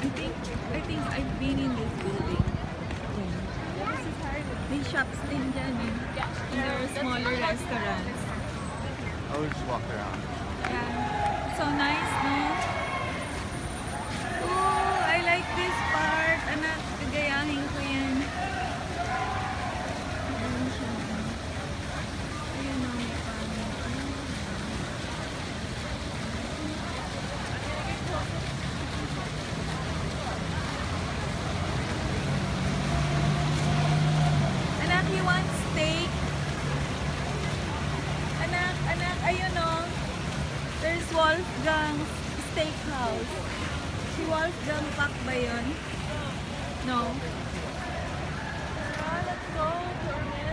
I think I think I've been in this building. May shops in dyan. And there are smaller restaurants. I always walk around. Yeah. Anak, ayun o. There's Wolfgang's Steakhouse. Si Wolfgang Pak ba yun? No.